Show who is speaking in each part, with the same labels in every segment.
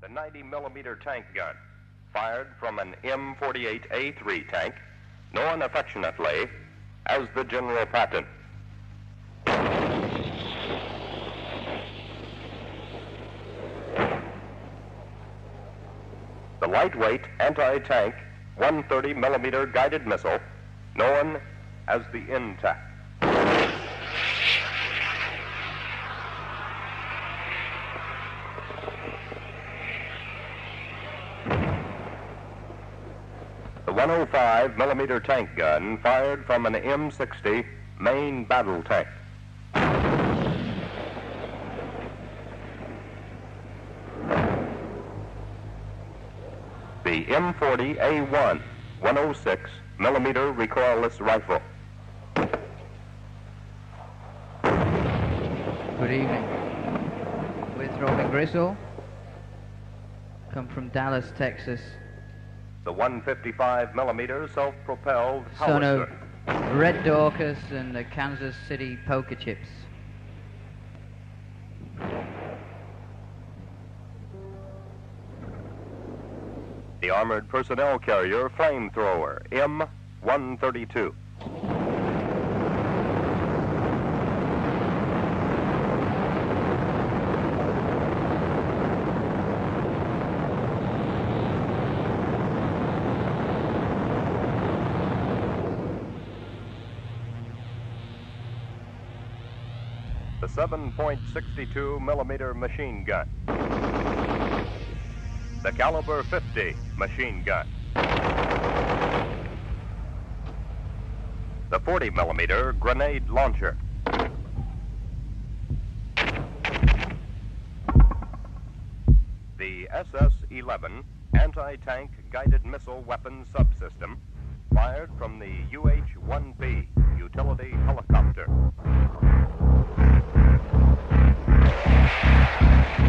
Speaker 1: the 90 millimeter tank gun, fired from an M48A3 tank, known affectionately as the General Patton. The lightweight anti-tank 130 millimeter guided missile, known as the INTAC. The 105 millimeter tank gun fired from an M60 main battle tank. The M40A1 106 millimeter recoilless rifle.
Speaker 2: Good evening. With Throbbing Gristle. Come from Dallas, Texas.
Speaker 1: The 155 millimeter self-propelled
Speaker 2: Son of
Speaker 1: howitzer.
Speaker 2: Red Dorcas and the Kansas City Poker Chips.
Speaker 1: The armored personnel carrier flamethrower M132. The 7.62 millimeter machine gun. The caliber 50 machine gun. The 40 millimeter grenade launcher. The SS-11 anti-tank guided missile weapon subsystem fired from the UH-1B utility helicopter.
Speaker 2: Bye.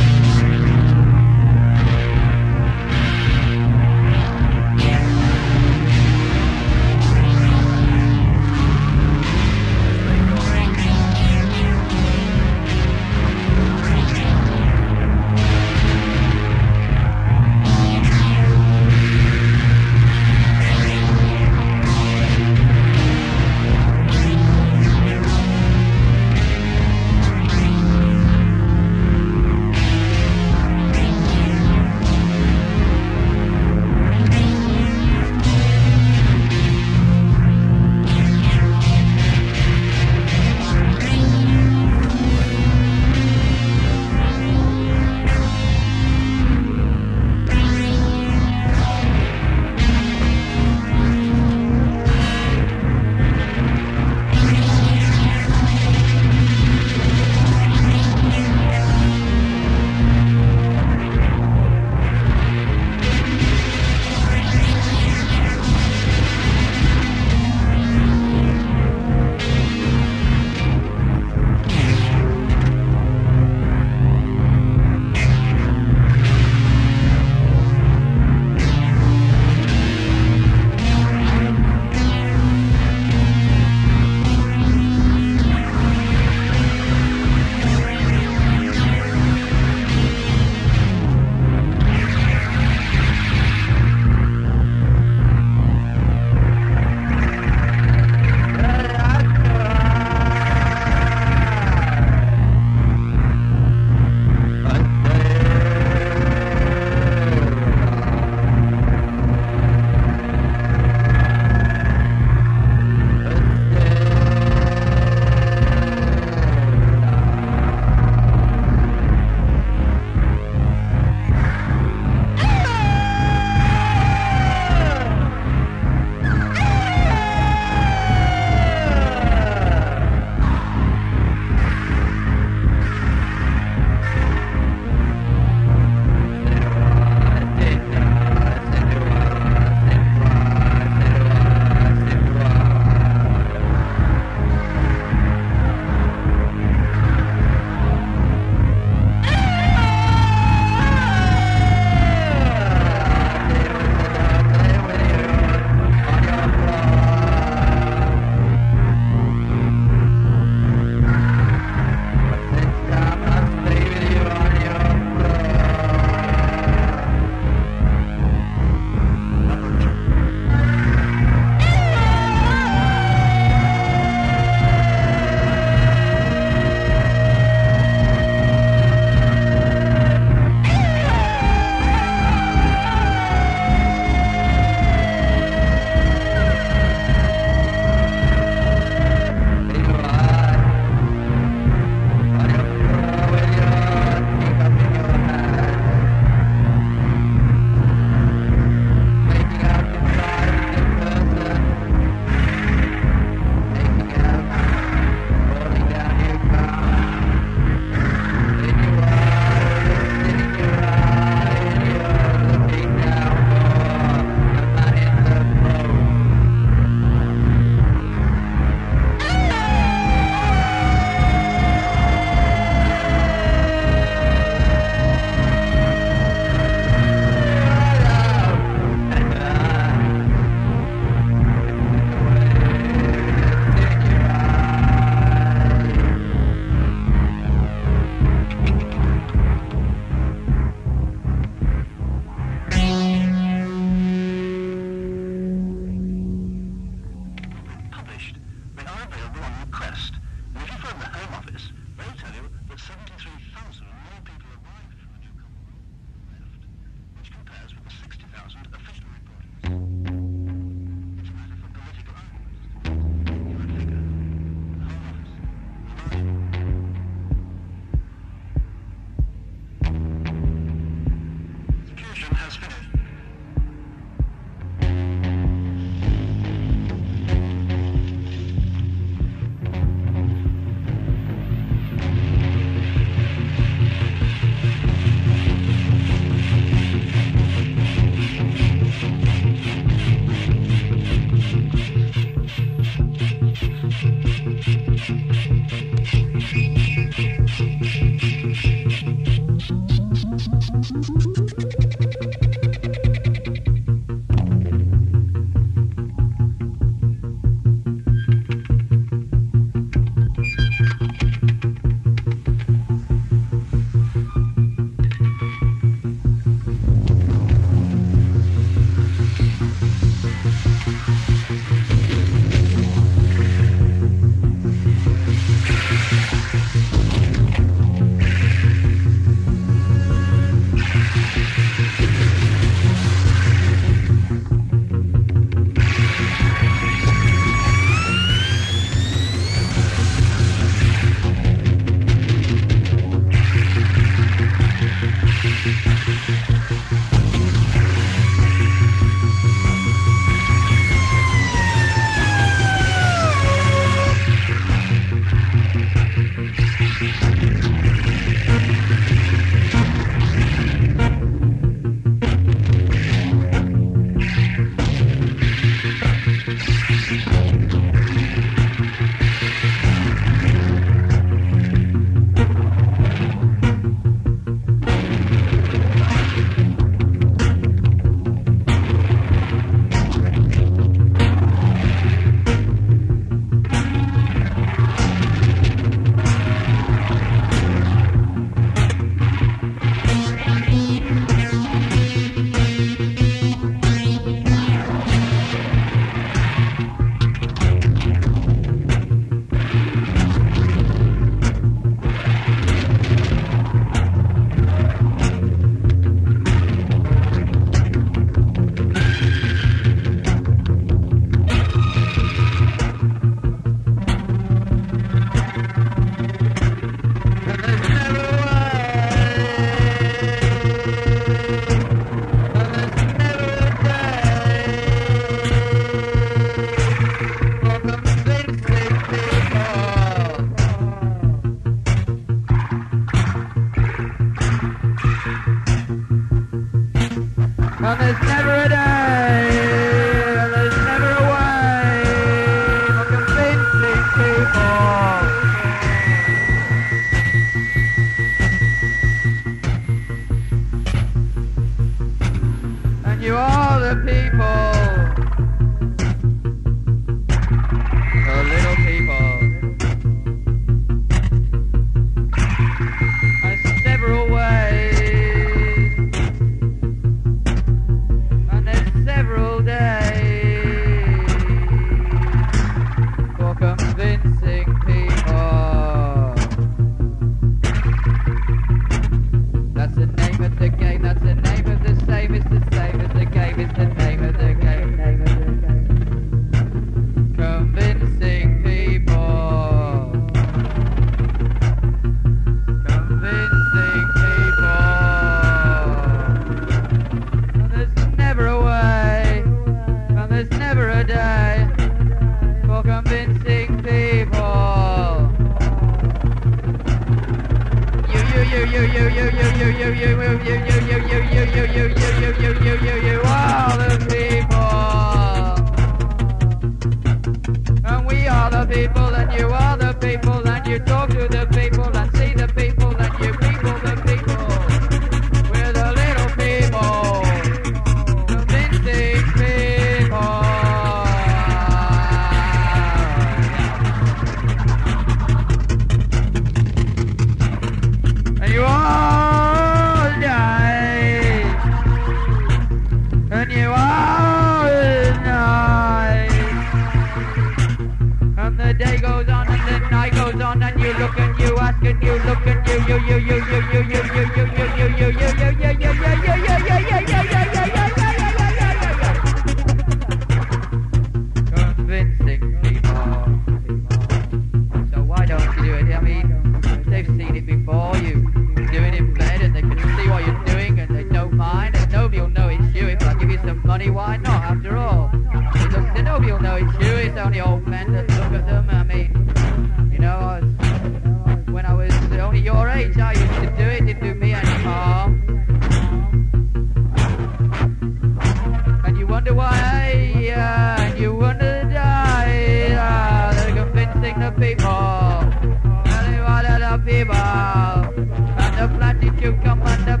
Speaker 2: que o comando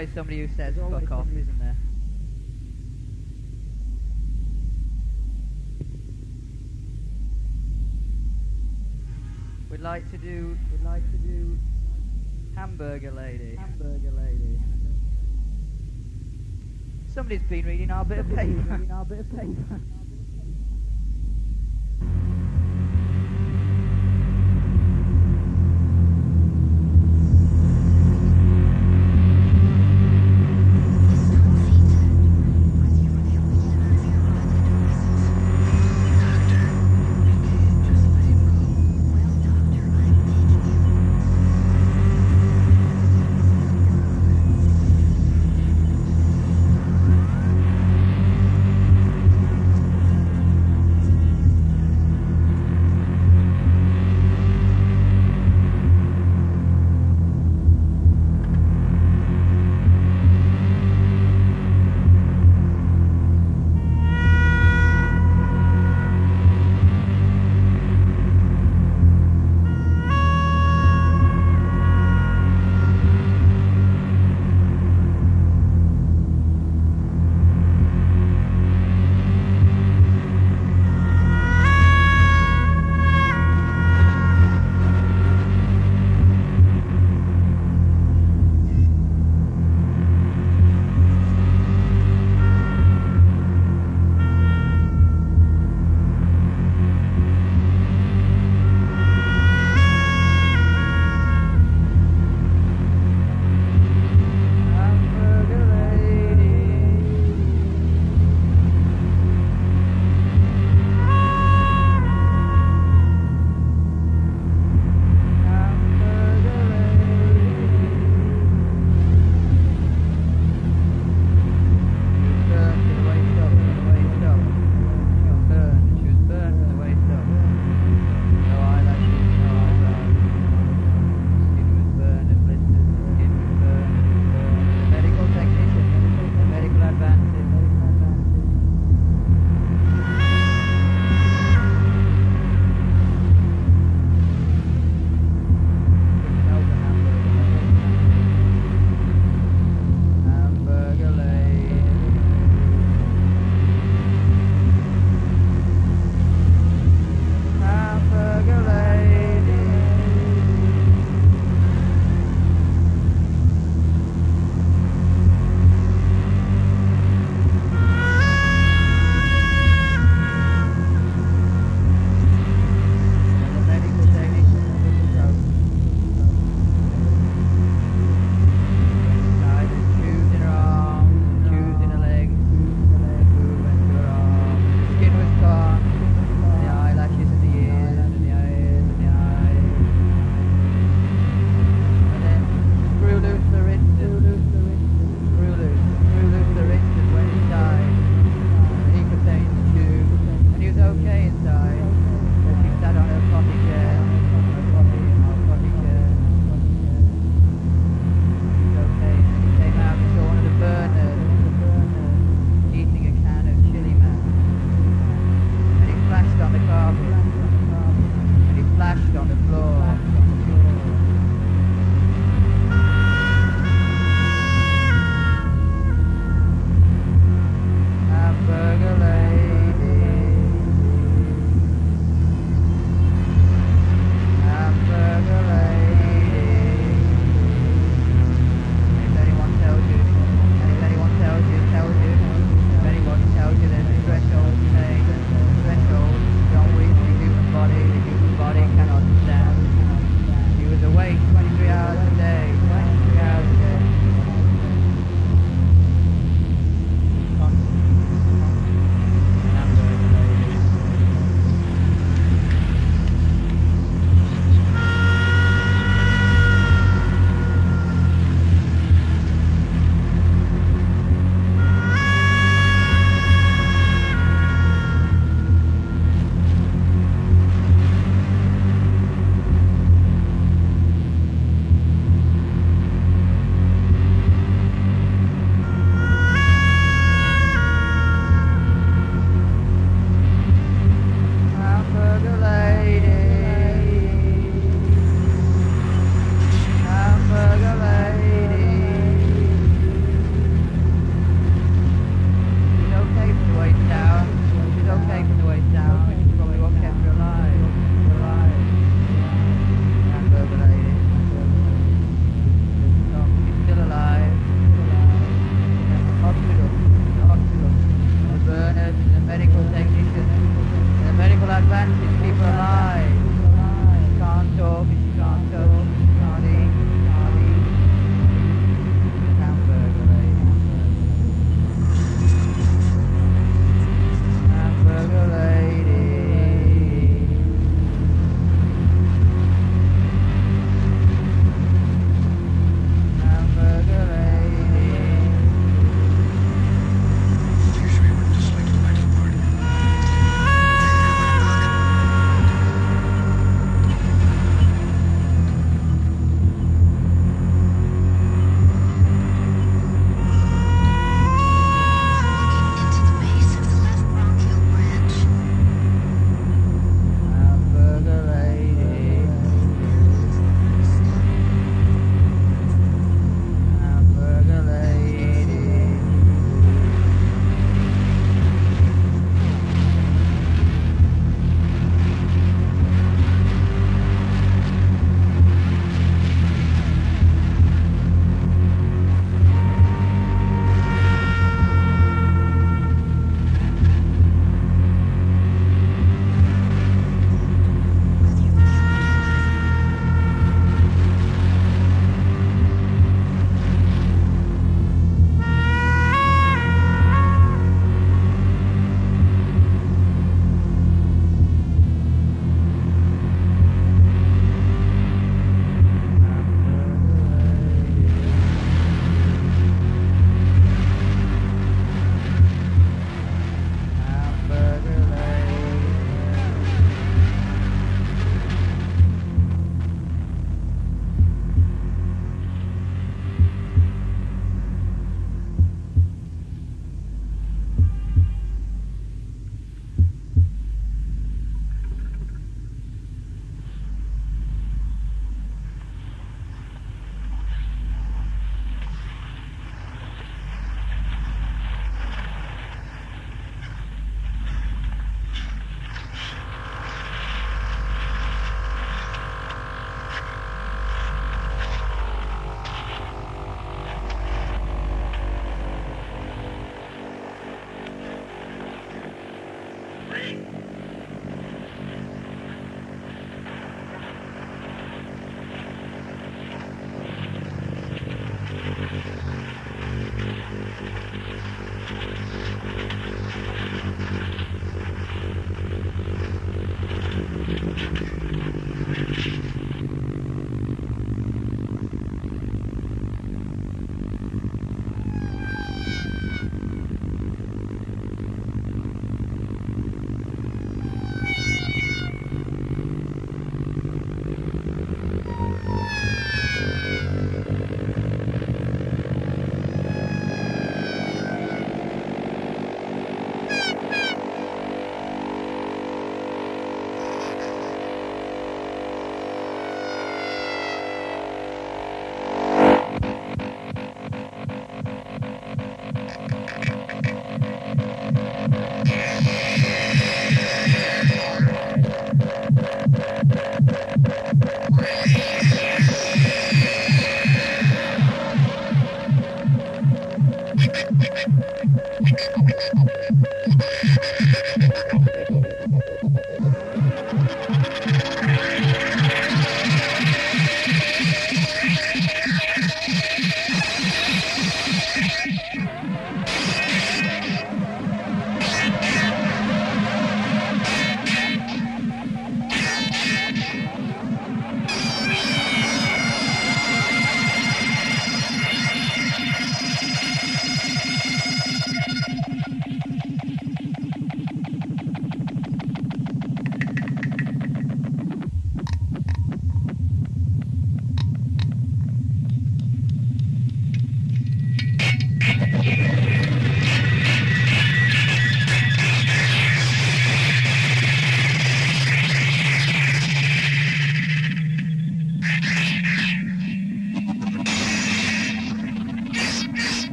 Speaker 2: always somebody who says fuck off, isn't there? We'd like to do. We'd like to do. Hamburger lady. Hamburger lady. Somebody's been reading our bit of paper.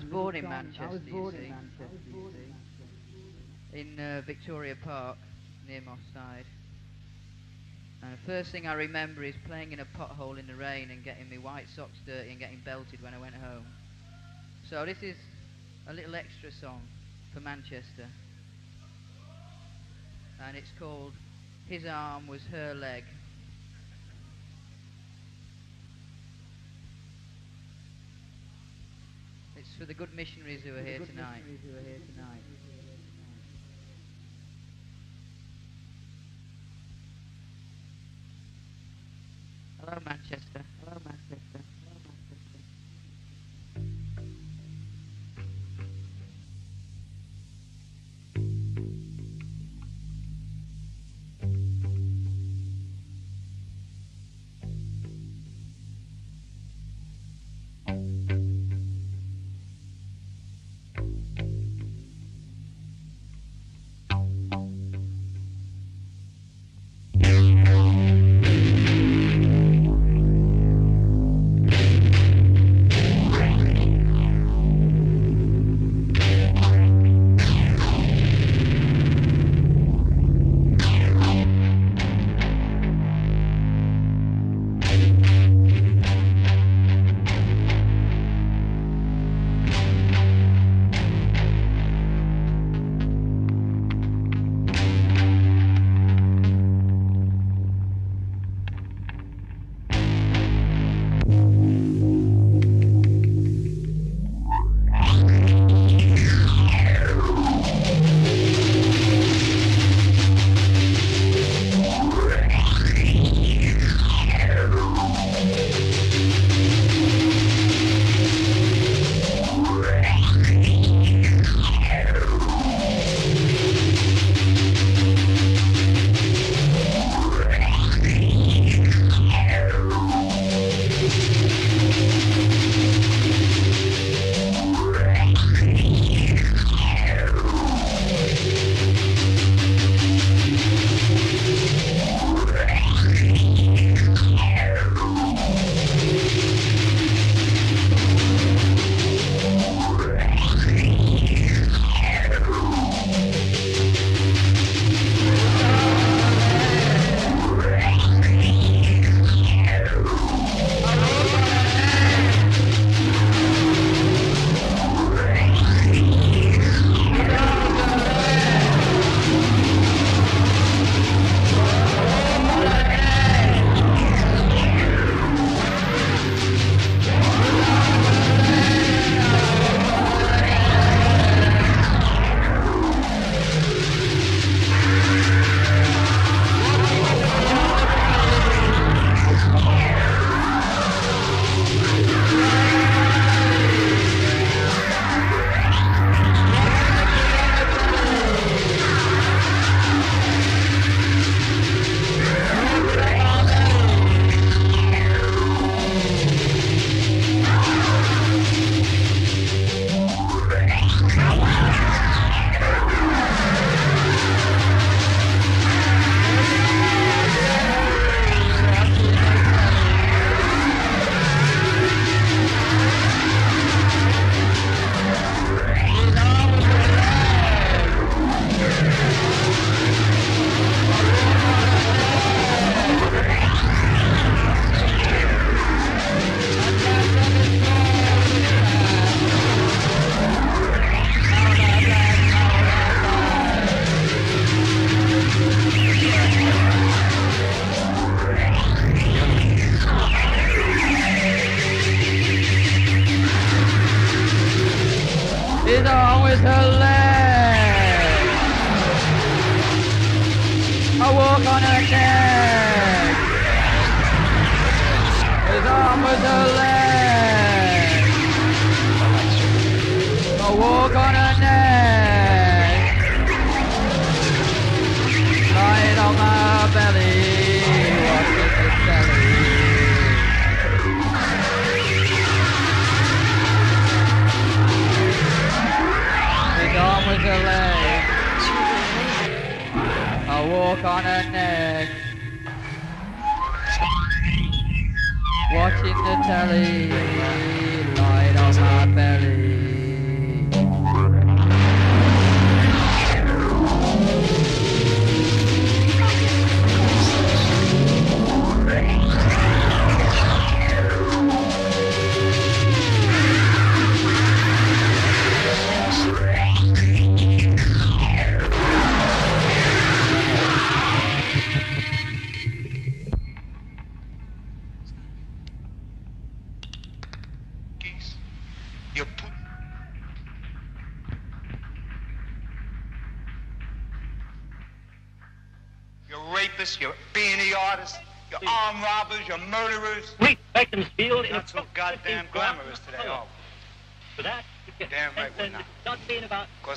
Speaker 2: song. I was born in Manchester, in uh, Victoria Park, near Moss Side. And the first thing I remember is playing in a pothole in the rain and getting my white socks dirty and getting belted when I went home. So this is a little extra song for Manchester. And it's called His Arm Was Her Leg. It's for the good missionaries who are here tonight. Hello, Manchester. Hello, Manchester. Hello, Manchester.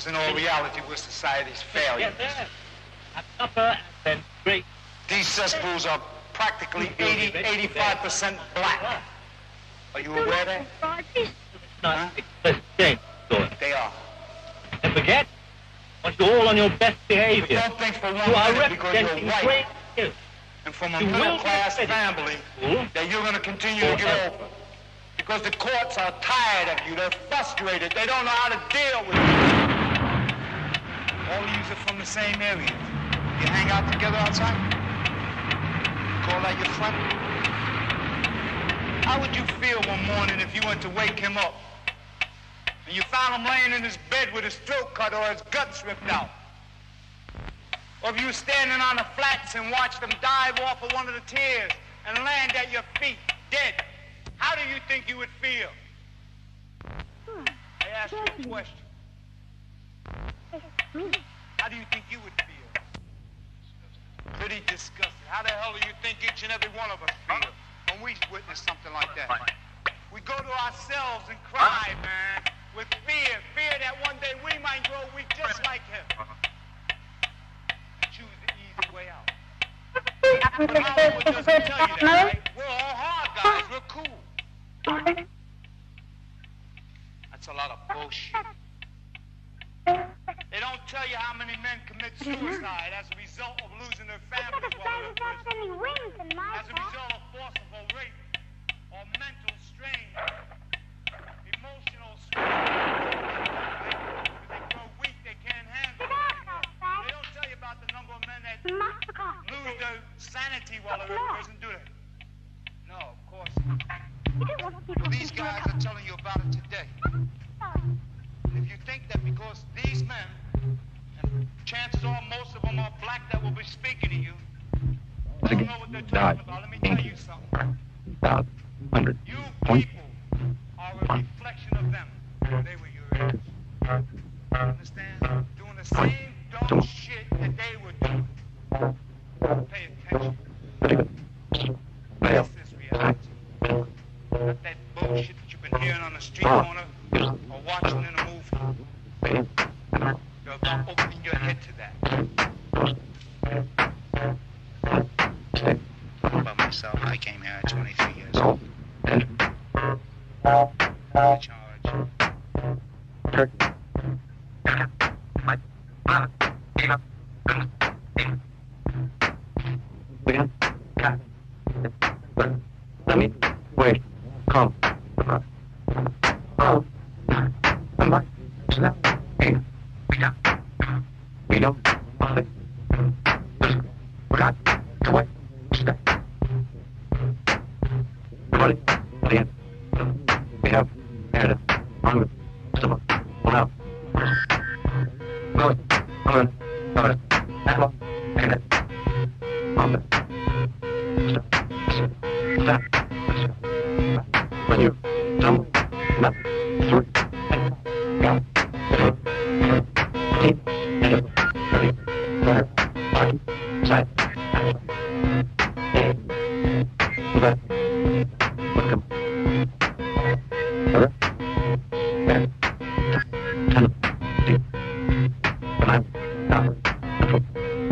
Speaker 3: In
Speaker 4: all reality, we're society's failures.
Speaker 3: Yes, yes. Upper and great.
Speaker 4: These cesspools are practically 80, 85% black. Are you aware of that?
Speaker 3: It's not a thing, Lord.
Speaker 4: They are.
Speaker 3: And forget, want you all on your best
Speaker 4: But
Speaker 3: behavior.
Speaker 4: don't think for one
Speaker 3: You are
Speaker 4: minute because you're
Speaker 3: representing
Speaker 4: white
Speaker 3: great
Speaker 4: and from a
Speaker 3: You
Speaker 4: middle-class family that you're going to continue to get over. Because the courts are tired of you. They're frustrated. They don't know how to deal with you. All of you are from the same area. You hang out together outside? Call that your friend? How would you feel one morning if you went to wake him up and you found him laying in his bed with his throat cut or his guts ripped out? Or if you were standing on the flats and watched them dive off of one of the tiers and land at your feet, dead, how do you think you would feel? Hmm. I asked you a question. How do you think you would feel? Pretty disgusted. How the hell do you think each and every one of us feel when we witness something like that? We go to ourselves and cry, man, with fear, fear that one day we might grow weak just like him. Choose the easy way out. But Hollywood doesn't tell you that, right? We're all hard guys. We're cool. That's a lot of bullshit. They don't tell you how many men commit suicide as a result of losing their families while they're in prison. As a result of forcible rape or mental strain, emotional strain. They grow weak, they can't handle it. They don't tell you about the number of men that lose their sanity while they're in prison, do they? No, of course not. These guys are telling you about it today.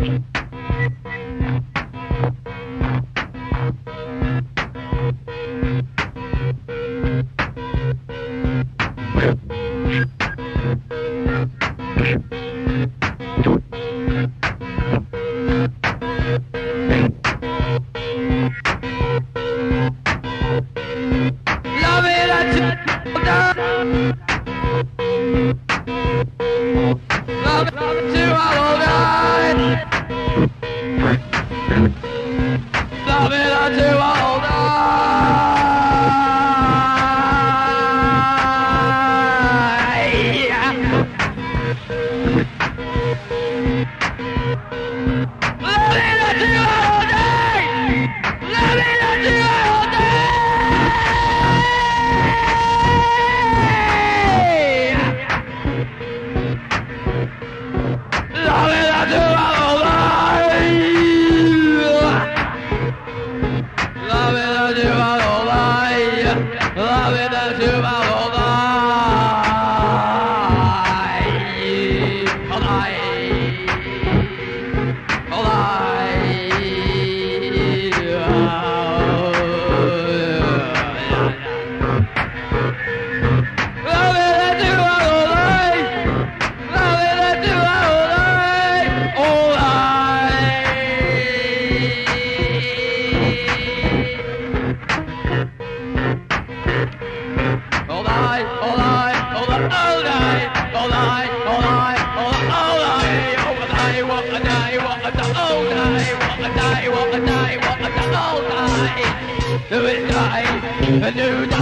Speaker 4: Thank you.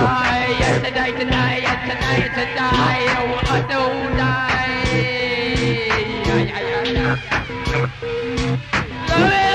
Speaker 2: Yesterday, tonight, yesterday, today, what I do day.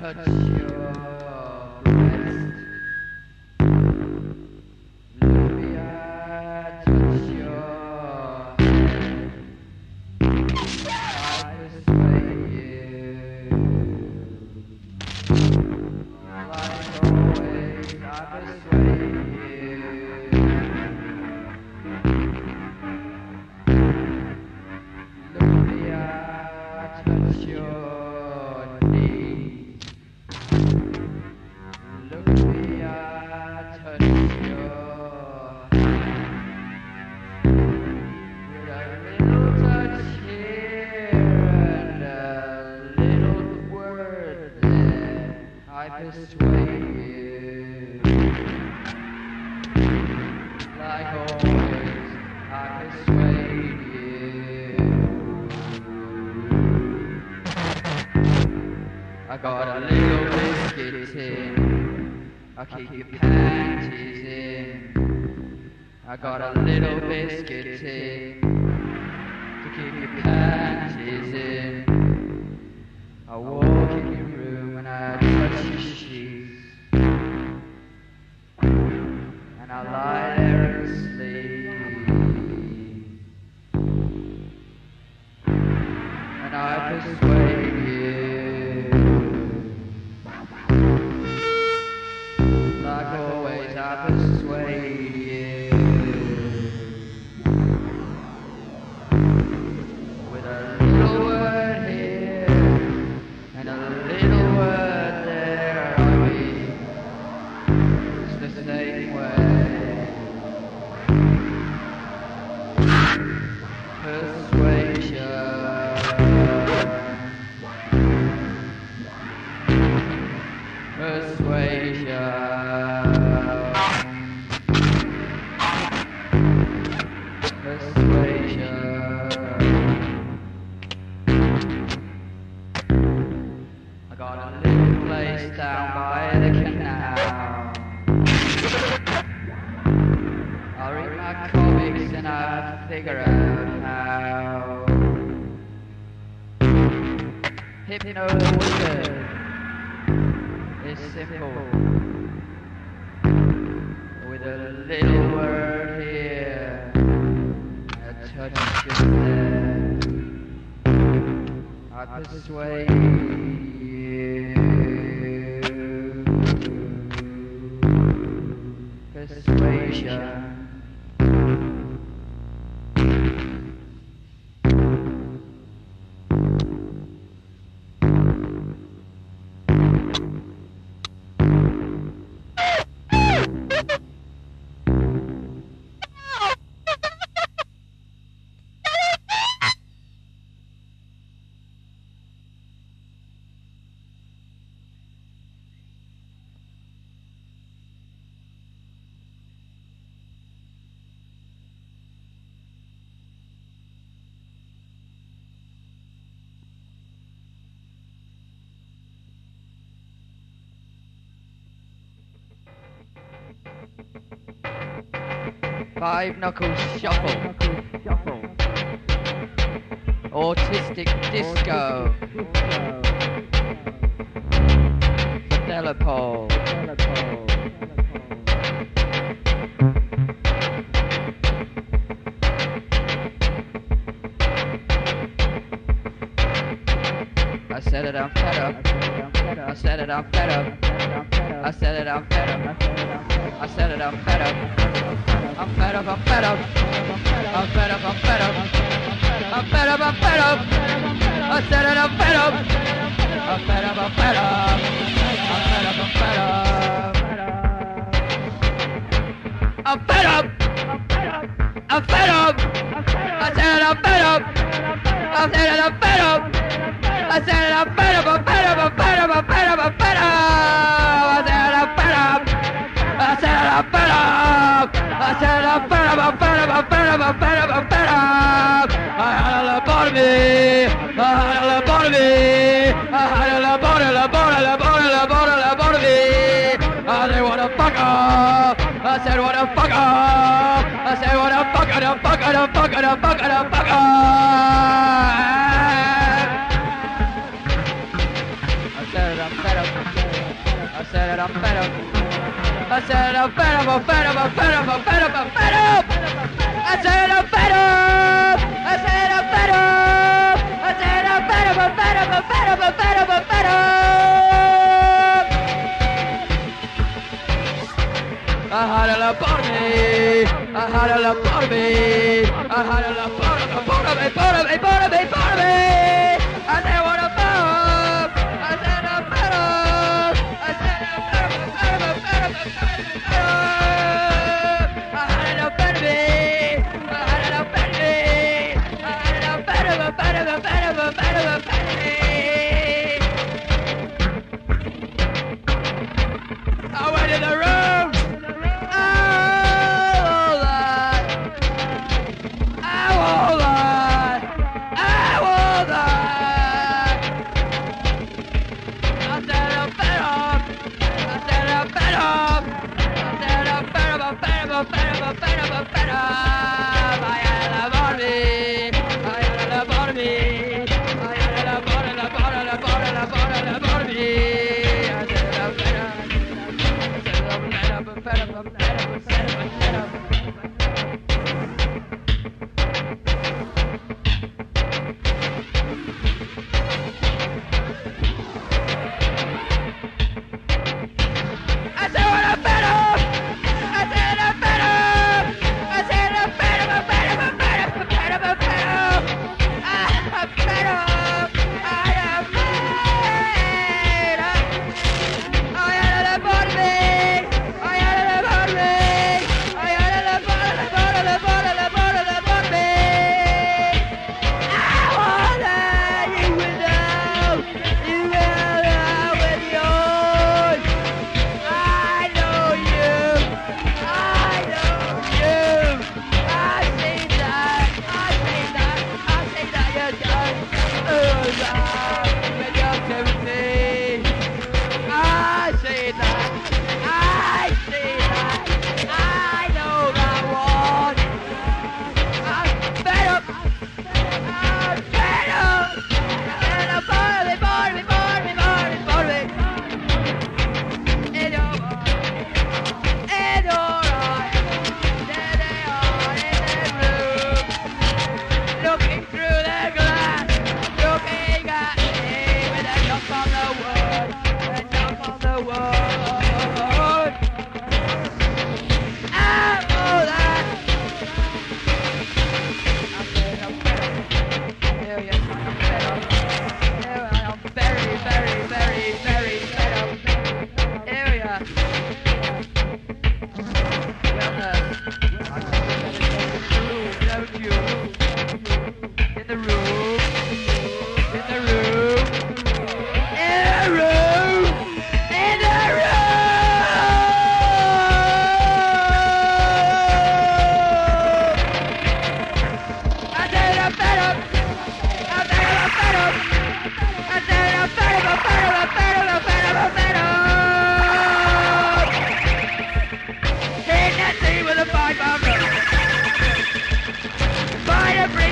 Speaker 2: touch keep your panties in. I got a little biscuit tin to keep your panties in. I walk figure out how. Hypno wizard is simple. With a little word here, a touch just there. I persuade you. Persuasion. Five knuckles shuffle. Autistic disco. Delapole. I said it, I'm fed up. I said it, I'm fed up. I said it, I'm fed up. I said it, I'm fed up. I'm fed up, I'm fed up. I'm fed up, I'm fed up. I'm fed up, I'm fed up. I said it, I'm fed up. I'm fed up, I'm fed up. I'm fed up, I'm fed up. I'm fed up. I'm fed up. I said I'm fed up. I said I'm fed up. I said up. I'm fed up. I'm fed up, I'm fed up, I'm fed up. I had a lobotomy. I had a lobotomy. I had a lobotomy, lobotomy, lobotomy, lobotomy, lobotomy. I said, what a fuck up. I said, what a fuck up. I said, what a fuck up, a fuck up, a fuck up, a fuck up, a fuck up. I said it, I'm fed up. I said it, I'm fed up. I said I'm fed up, I'm fed up, I'm fed up, I'm fed up, I'm fed up. I said I'm fed up. I said I'm fed up. I said I'm fed up, I'm fed up, I'm fed up, I'm fed up, I'm fed up. I had a lobotomy. I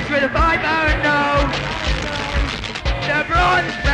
Speaker 2: with a five-hour nose. LeBron.